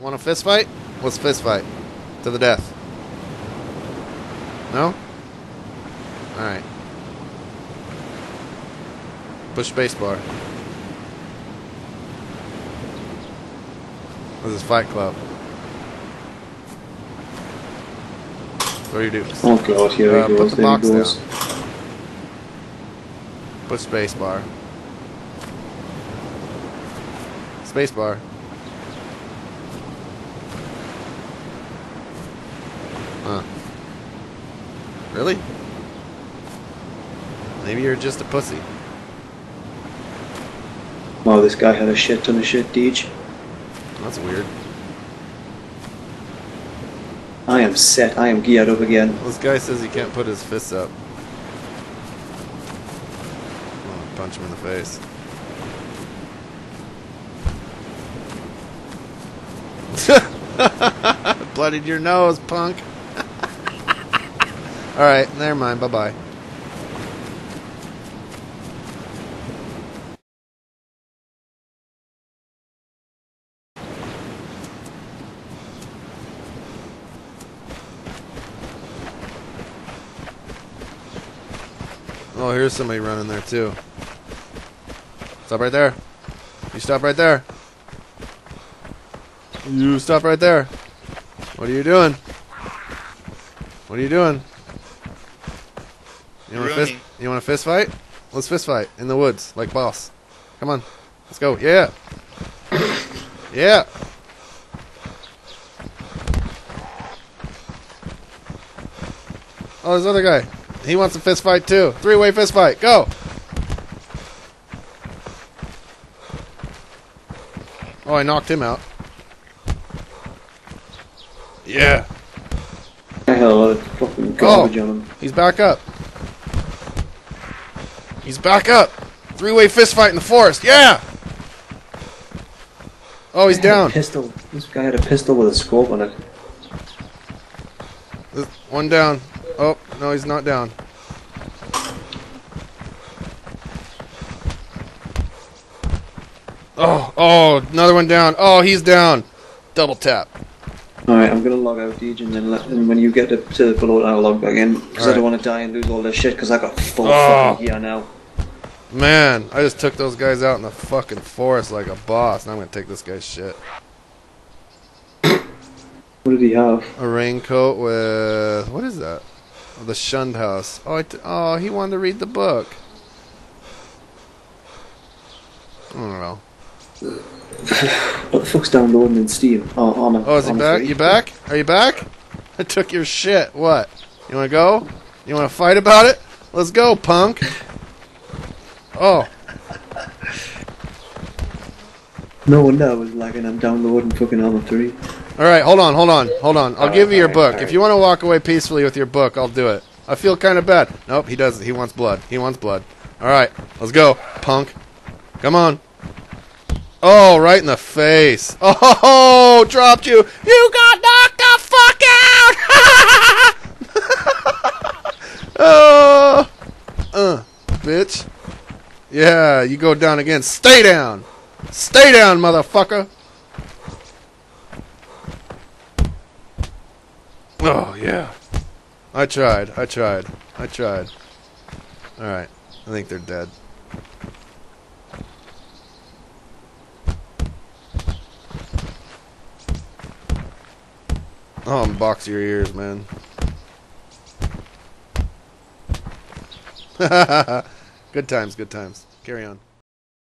Want a fist fight? Let's fist fight. To the death. No? Alright. Push spacebar. This is Fight Club. What do you do? Oh god, here Uh, he put goes. the There box down. Put spacebar. Spacebar. Huh. Really? Maybe you're just a pussy. Oh, this guy had a shit ton of shit, Deej. That's weird. I am set. I am geared up again. This guy says he can't put his fists up. Oh, punch him in the face. Bloodied your nose, punk. Alright, never mind. Bye bye. Oh, here's somebody running there too. Stop right there. You stop right there. You stop right there. What are you doing? What are you doing? You want a fist? You want a fist fight? Let's fist fight in the woods, like boss. Come on, let's go. Yeah, yeah. Oh, this other guy. He wants a fist fight too. Three way fist fight. Go. Oh, I knocked him out. Yeah. I had a lot of fucking garbage Oh. on him. He's back up. He's back up. Three way fist fight in the forest. Yeah. Oh, he's He had a down. Pistol. This guy had a pistol with a scope on it. This- One down. Oh, no, he's not down. Oh, oh, another one down. Oh, he's down. Double tap. Alright, I'm gonna log out, Deej, and then let, and when you get to, to below, I'll log back in. Because I don't want to die and lose all this shit, because I got full Oh. fucking gear now. Man, I just took those guys out in the fucking forest like a boss. Now I'm gonna take this guy's shit. What did he have? A raincoat with what is that? Oh, the shunned house. Oh, I t- oh, he wanted to read the book. I don't know. What the fuck's downloading in Steam? Oh, Arma. Oh, is he back? three. You back? Are you back? I took your shit. What? You want to go? You want to fight about it? Let's go, punk. Oh, No wonder I was lagging. I'm downloading fucking Arma 3. all right. Hold on, hold on, hold on. I'll Alright, give you your alright, book. alright. If you want to walk away peacefully with your book, I'll do it. I feel kind of bad. Nope, he doesn't. He wants blood. He wants blood. All right, let's go, punk. Come on. Oh, right in the face. Oh, dropped you. You got knocked the fuck out. oh, uh, bitch. Yeah, you go down again. Stay down. Stay down, motherfucker. Oh, yeah. I tried. I tried. I tried. Alright. I think they're dead. Oh, unbox your ears, man. good times, good times. Carry on.